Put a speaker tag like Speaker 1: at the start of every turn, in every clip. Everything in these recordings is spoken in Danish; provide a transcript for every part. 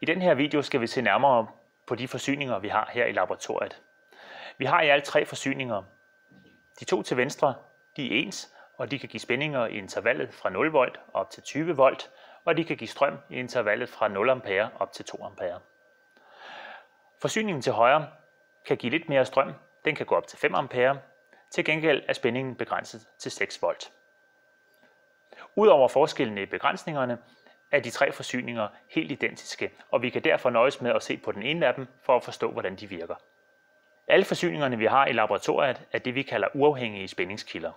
Speaker 1: I den her video skal vi se nærmere på de forsyninger, vi har her i laboratoriet. Vi har i alt tre forsyninger. De to til venstre, de er ens, og de kan give spændinger i intervallet fra 0 volt op til 20 volt, og de kan give strøm i intervallet fra 0 ampere op til 2 ampere. Forsyningen til højre kan give lidt mere strøm. Den kan gå op til 5 ampere. Til gengæld er spændingen begrænset til 6 volt. Udover forskellene i begrænsningerne, er de tre forsyninger helt identiske, og vi kan derfor nøjes med at se på den ene af dem for at forstå, hvordan de virker. Alle forsyningerne, vi har i laboratoriet, er det, vi kalder uafhængige spændingskilder.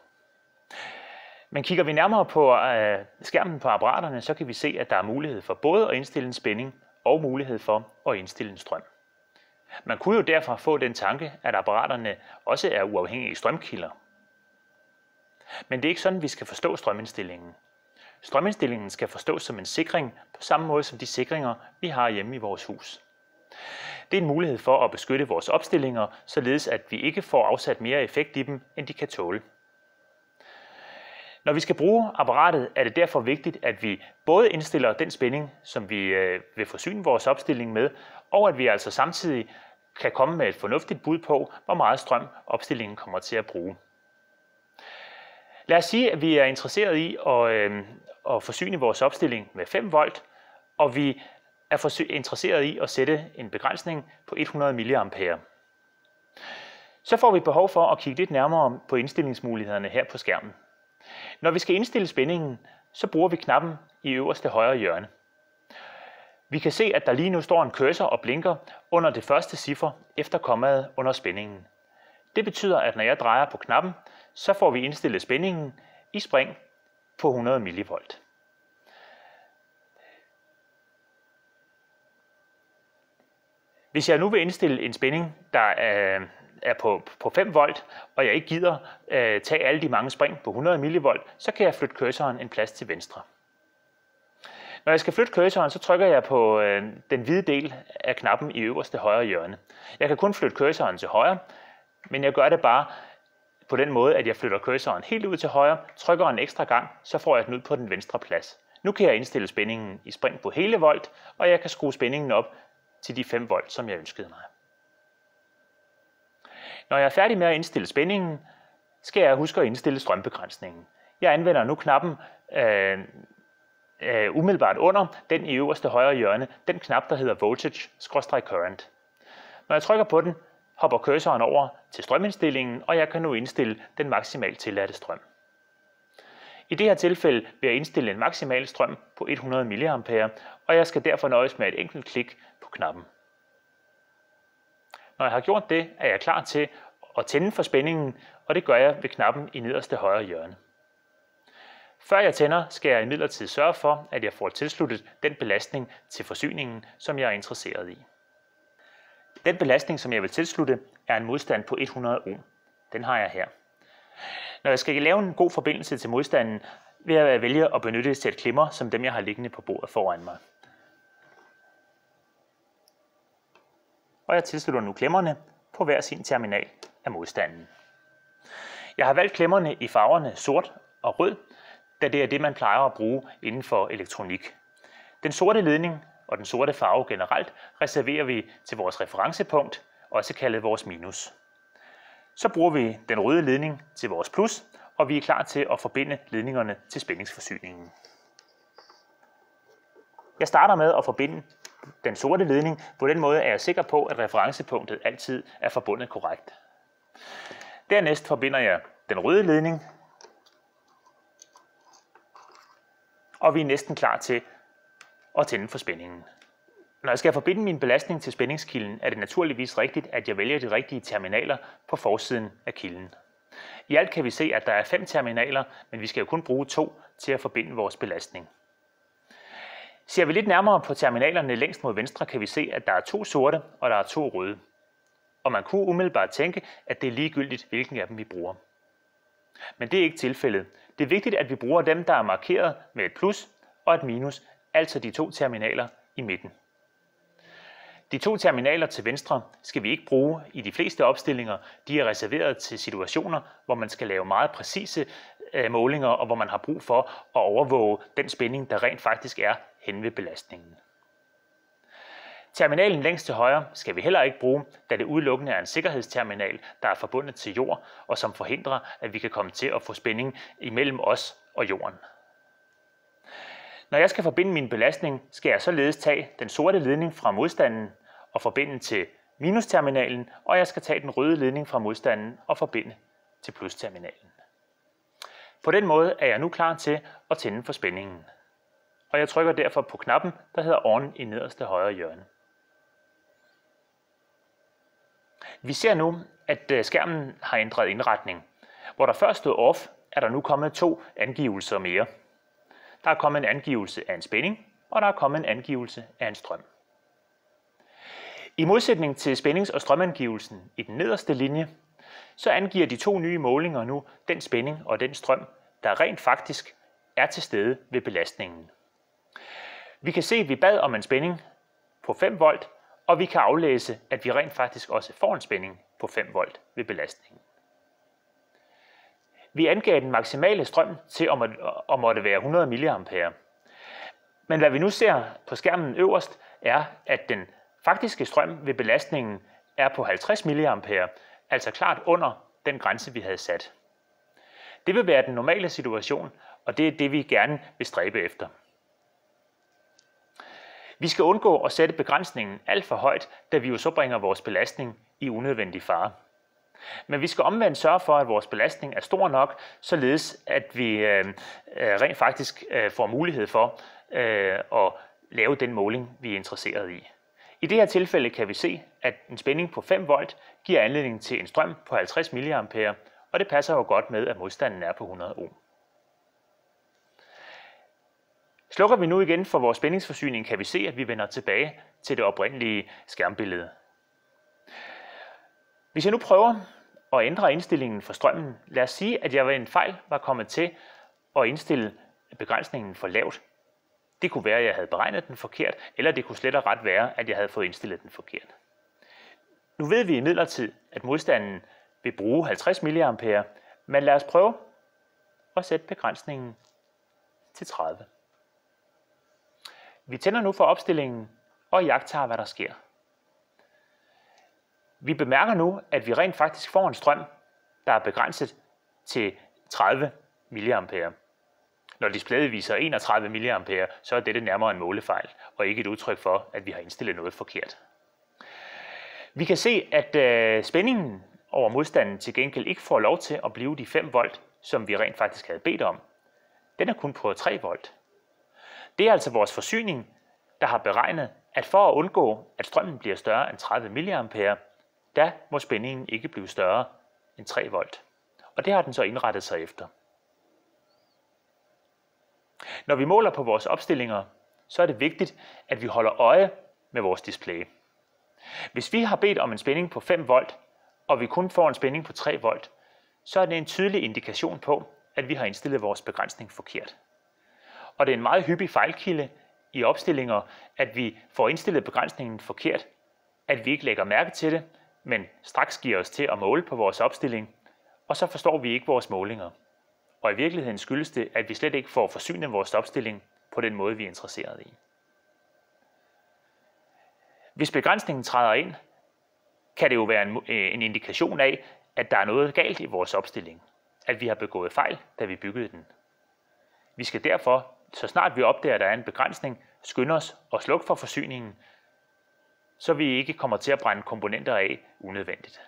Speaker 1: Men kigger vi nærmere på øh, skærmen på apparaterne, så kan vi se, at der er mulighed for både at indstille en spænding og mulighed for at indstille en strøm. Man kunne jo derfor få den tanke, at apparaterne også er uafhængige strømkilder. Men det er ikke sådan, vi skal forstå strømindstillingen. Strømindstillingen skal forstås som en sikring på samme måde som de sikringer, vi har hjemme i vores hus. Det er en mulighed for at beskytte vores opstillinger, således at vi ikke får afsat mere effekt i dem, end de kan tåle. Når vi skal bruge apparatet, er det derfor vigtigt, at vi både indstiller den spænding, som vi øh, vil forsyne vores opstilling med, og at vi altså samtidig kan komme med et fornuftigt bud på, hvor meget strøm opstillingen kommer til at bruge. Lad os sige, at vi er interesseret i at, øh, at forsyne vores opstilling med 5 volt, og vi er interesseret i at sætte en begrænsning på 100 mA. Så får vi behov for at kigge lidt nærmere på indstillingsmulighederne her på skærmen. Når vi skal indstille spændingen, så bruger vi knappen i øverste højre hjørne. Vi kan se, at der lige nu står en cursor og blinker under det første ciffer efter kommaet under spændingen. Det betyder, at når jeg drejer på knappen, så får vi indstillet spændingen i spring på 100 millivolt. Hvis jeg nu vil indstille en spænding, der er, er på, på 5 volt, og jeg ikke gider øh, tage alle de mange spring på 100 millivolt, så kan jeg flytte cursoren en plads til venstre. Når jeg skal flytte cursoren, så trykker jeg på øh, den hvide del af knappen i øverste højre hjørne. Jeg kan kun flytte cursoren til højre, men jeg gør det bare på den måde, at jeg flytter cursoren helt ud til højre, trykker en ekstra gang, så får jeg den ud på den venstre plads. Nu kan jeg indstille spændingen i spring på hele volt, og jeg kan skrue spændingen op til de 5 volt, som jeg ønskede mig. Når jeg er færdig med at indstille spændingen, skal jeg huske at indstille strømbegrænsningen. Jeg anvender nu knappen øh, øh, umiddelbart under den i øverste højre hjørne, den knap, der hedder Voltage-Current. Når jeg trykker på den, hopper cursoren over til strømindstillingen, og jeg kan nu indstille den maksimalt tilladte strøm. I det her tilfælde vil jeg indstille en maksimal strøm på 100 mA, og jeg skal derfor nøjes med et enkelt klik på knappen. Når jeg har gjort det, er jeg klar til at tænde for spændingen, og det gør jeg ved knappen i nederste højre hjørne. Før jeg tænder, skal jeg imidlertid sørge for, at jeg får tilsluttet den belastning til forsyningen, som jeg er interesseret i. Den belastning, som jeg vil tilslutte, er en modstand på 100 ohm. Den har jeg her. Når jeg skal lave en god forbindelse til modstanden, vil jeg vælge at benytte et sæt klemmer, som dem jeg har liggende på bordet foran mig. Og jeg tilslutter nu klemmerne på hver sin terminal af modstanden. Jeg har valgt klemmerne i farverne sort og rød, da det er det, man plejer at bruge inden for elektronik. Den sorte ledning og den sorte farve generelt reserverer vi til vores referencepunkt, også kaldet vores minus. Så bruger vi den røde ledning til vores plus, og vi er klar til at forbinde ledningerne til spændingsforsyningen. Jeg starter med at forbinde den sorte ledning. På den måde er jeg sikker på, at referencepunktet altid er forbundet korrekt. Dernæst forbinder jeg den røde ledning, og vi er næsten klar til og tænde for spændingen. Når jeg skal forbinde min belastning til spændingskilden, er det naturligvis rigtigt, at jeg vælger de rigtige terminaler på forsiden af kilden. I alt kan vi se, at der er fem terminaler, men vi skal jo kun bruge to til at forbinde vores belastning. Ser vi lidt nærmere på terminalerne længst mod venstre, kan vi se, at der er to sorte og der er to røde. Og man kunne umiddelbart tænke, at det er ligegyldigt, hvilken af dem vi bruger. Men det er ikke tilfældet. Det er vigtigt, at vi bruger dem, der er markeret med et plus og et minus, altså de to terminaler i midten. De to terminaler til venstre skal vi ikke bruge i de fleste opstillinger. De er reserveret til situationer, hvor man skal lave meget præcise øh, målinger, og hvor man har brug for at overvåge den spænding, der rent faktisk er hen ved belastningen. Terminalen længst til højre skal vi heller ikke bruge, da det udelukkende er en sikkerhedsterminal, der er forbundet til jord, og som forhindrer, at vi kan komme til at få spænding imellem os og jorden. Når jeg skal forbinde min belastning, skal jeg således tage den sorte ledning fra modstanden og forbinde til minusterminalen, og jeg skal tage den røde ledning fra modstanden og forbinde til plusterminalen. På den måde er jeg nu klar til at tænde for spændingen. Og jeg trykker derfor på knappen, der hedder On i nederste højre hjørne. Vi ser nu, at øh, skærmen har ændret indretning. Hvor der først stod off, er der nu kommet to angivelser mere. Der er kommet en angivelse af en spænding, og der er kommet en angivelse af en strøm. I modsætning til spændings- og strømangivelsen i den nederste linje, så angiver de to nye målinger nu den spænding og den strøm, der rent faktisk er til stede ved belastningen. Vi kan se, at vi bad om en spænding på 5 volt, og vi kan aflæse, at vi rent faktisk også får en spænding på 5 volt ved belastningen. Vi angav den maksimale strøm til at måtte være 100 mA. Men hvad vi nu ser på skærmen øverst, er, at den faktiske strøm ved belastningen er på 50 mA, altså klart under den grænse, vi havde sat. Det vil være den normale situation, og det er det, vi gerne vil stræbe efter. Vi skal undgå at sætte begrænsningen alt for højt, da vi jo så bringer vores belastning i unødvendig fare. Men vi skal omvendt sørge for, at vores belastning er stor nok, således at vi øh, øh, rent faktisk øh, får mulighed for øh, at lave den måling, vi er interesseret i. I det her tilfælde kan vi se, at en spænding på 5 volt giver anledning til en strøm på 50 mA, og det passer jo godt med, at modstanden er på 100 ohm. Slukker vi nu igen for vores spændingsforsyning, kan vi se, at vi vender tilbage til det oprindelige skærmbillede. Hvis jeg nu prøver at ændre indstillingen for strømmen, lad os sige, at jeg ved en fejl var kommet til at indstille begrænsningen for lavt. Det kunne være, at jeg havde beregnet den forkert, eller det kunne slet og ret være, at jeg havde fået indstillet den forkert. Nu ved vi imidlertid, at modstanden vil bruge 50 mA, men lad os prøve at sætte begrænsningen til 30. Vi tænder nu for opstillingen og jagter, hvad der sker. Vi bemærker nu, at vi rent faktisk får en strøm, der er begrænset til 30 mA. Når displayet viser 31 mA, så er dette nærmere en målefejl, og ikke et udtryk for, at vi har indstillet noget forkert. Vi kan se, at øh, spændingen over modstanden til gengæld ikke får lov til at blive de 5 volt, som vi rent faktisk havde bedt om. Den er kun på 3 volt. Det er altså vores forsyning, der har beregnet, at for at undgå, at strømmen bliver større end 30 mA, der må spændingen ikke blive større end 3 volt. Og det har den så indrettet sig efter. Når vi måler på vores opstillinger, så er det vigtigt, at vi holder øje med vores display. Hvis vi har bedt om en spænding på 5 volt, og vi kun får en spænding på 3 volt, så er det en tydelig indikation på, at vi har indstillet vores begrænsning forkert. Og det er en meget hyppig fejlkilde i opstillinger, at vi får indstillet begrænsningen forkert, at vi ikke lægger mærke til det, men straks giver os til at måle på vores opstilling, og så forstår vi ikke vores målinger. Og i virkeligheden skyldes det, at vi slet ikke får forsynet vores opstilling på den måde, vi er interesseret i. Hvis begrænsningen træder ind, kan det jo være en, øh, en indikation af, at der er noget galt i vores opstilling. At vi har begået fejl, da vi byggede den. Vi skal derfor, så snart vi opdager, at der er en begrænsning, skynde os og slukke for forsyningen, så vi ikke kommer til at brænde komponenter af unødvendigt.